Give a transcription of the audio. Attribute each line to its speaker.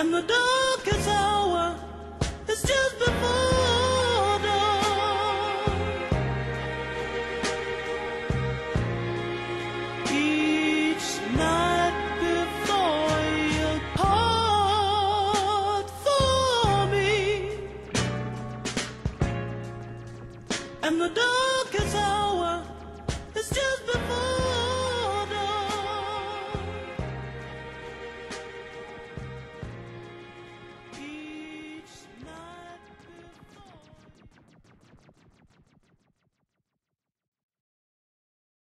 Speaker 1: and the darkest hour is just before dawn. Each night before you part for me, and the darkest hour.